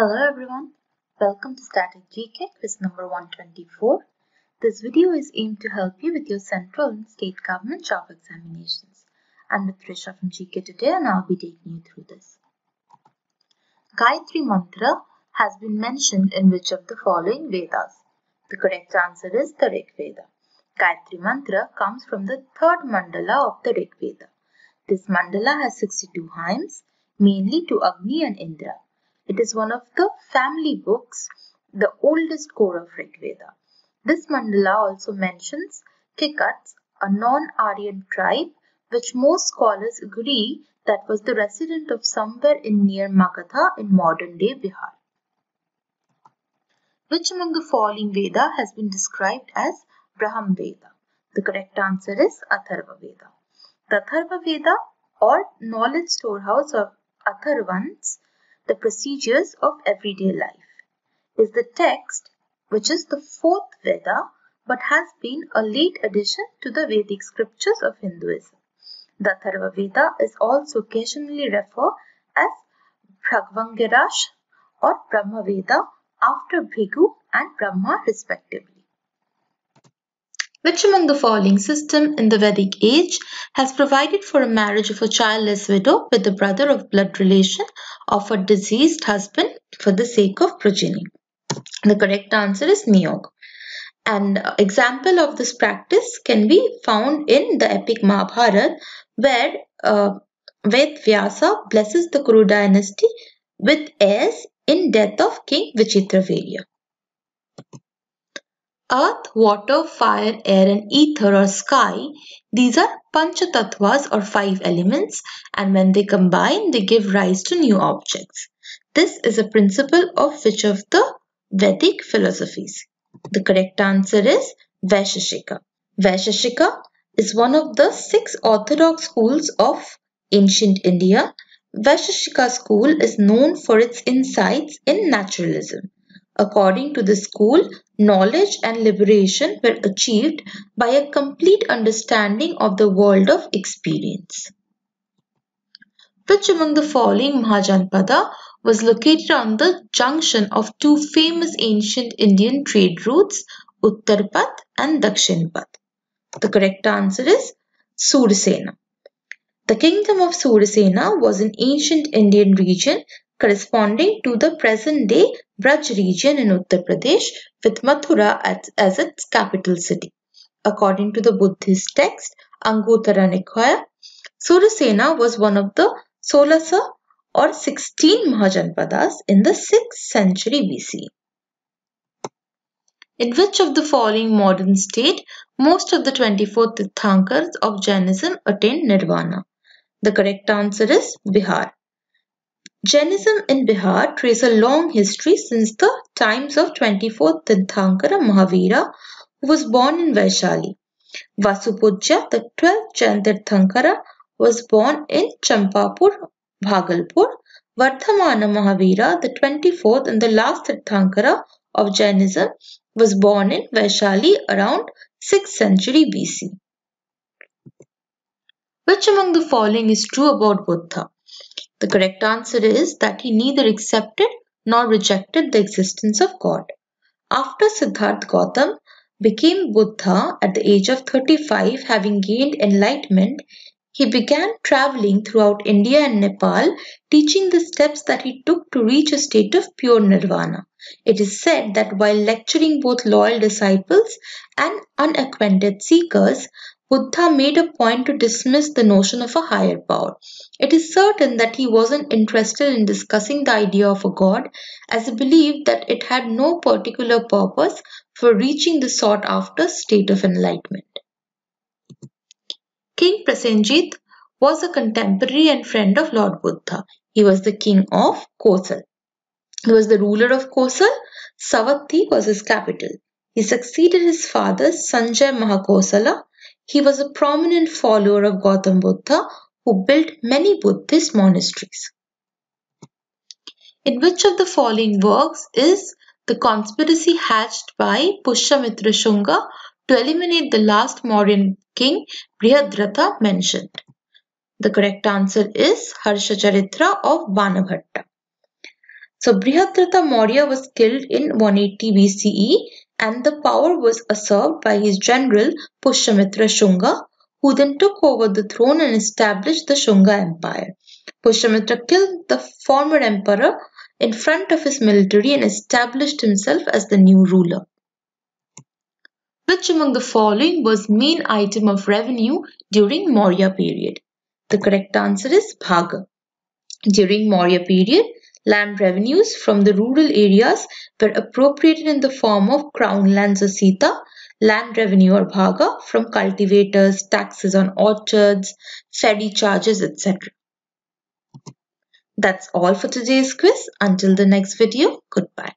Hello everyone, welcome to Static GK quiz number 124. This video is aimed to help you with your central and state government job examinations. I'm with Trisha from GK today and I'll be taking you through this. Gayatri Mantra has been mentioned in which of the following Vedas? The correct answer is the Rig Veda. Gayatri Mantra comes from the third mandala of the Rig Veda. This mandala has 62 hymns, mainly to Agni and Indra. It is one of the family books, the oldest core of Rig Veda. This mandala also mentions Kikats, a non-Aryan tribe, which most scholars agree that was the resident of somewhere in near Magadha in modern-day Bihar. Which among the following Veda has been described as Brahma Veda? The correct answer is Atharva Veda. The Atharva Veda or knowledge storehouse of Atharvans the procedures of everyday life, is the text which is the fourth Veda but has been a late addition to the Vedic scriptures of Hinduism. The Atharva Veda is also occasionally referred as Bhagavangirash or Brahma Veda after Bhrigu and Brahma respectively. Which among the following system in the Vedic age has provided for a marriage of a childless widow with the brother of blood relation of a deceased husband for the sake of progeny? The correct answer is Niyog. An example of this practice can be found in the epic Mahabharata where uh, Ved Vyasa blesses the Kuru dynasty with heirs in death of King Vichitravirya. Earth, water, fire, air and ether or sky, these are panchatattvas or five elements and when they combine they give rise to new objects. This is a principle of which of the Vedic philosophies? The correct answer is Vaisheshika. Vaisheshika is one of the six orthodox schools of ancient India. Vaisheshika school is known for its insights in naturalism. According to the school, knowledge and liberation were achieved by a complete understanding of the world of experience. Which among the following Mahajanpada was located on the junction of two famous ancient Indian trade routes, Uttarpath and Dakshinpath? The correct answer is Sursena. The kingdom of Sursena was an ancient Indian region corresponding to the present-day Braj region in Uttar Pradesh with Mathura as, as its capital city. According to the Buddhist text Anguttara Nikaya, Surasena was one of the Solasa or 16 Mahajanpadas in the 6th century BC. In which of the following modern state most of the 24 Tirthankars of Jainism attained Nirvana? The correct answer is Bihar. Jainism in Bihar traces a long history since the times of 24th Tirthankara Mahavira who was born in Vaishali. Vasupujya, the 12th Jain Tirthankara, was born in Champapur, Bhagalpur. Vardhamana Mahavira, the 24th and the last Tirthankara of Jainism, was born in Vaishali around 6th century BC. Which among the following is true about Buddha? The correct answer is that he neither accepted nor rejected the existence of God. After Siddhartha Gautam became Buddha at the age of 35, having gained enlightenment, he began traveling throughout India and Nepal, teaching the steps that he took to reach a state of pure nirvana. It is said that while lecturing both loyal disciples and unacquainted seekers, Buddha made a point to dismiss the notion of a higher power. It is certain that he wasn't interested in discussing the idea of a god as he believed that it had no particular purpose for reaching the sought after state of enlightenment. King Prasenjit was a contemporary and friend of Lord Buddha. He was the king of Kosal. He was the ruler of Kosal. Savatthi was his capital. He succeeded his father Sanjay Mahakosala he was a prominent follower of Gautam Buddha who built many Buddhist monasteries. In which of the following works is the conspiracy hatched by Pushyamitra Shunga to eliminate the last Mauryan king Brihadratha mentioned? The correct answer is Harsha Charitra of Banabhatta. So Brihadratha Maurya was killed in 180 BCE and the power was usurped by his general Pushyamitra Shunga who then took over the throne and established the Shunga Empire. Pushyamitra killed the former emperor in front of his military and established himself as the new ruler. Which among the following was main item of revenue during Maurya period? The correct answer is Bhaga. During Maurya period, land revenues from the rural areas were appropriated in the form of crown lands or sita, land revenue or bhaga from cultivators, taxes on orchards, ferry charges, etc. That's all for today's quiz. Until the next video, goodbye.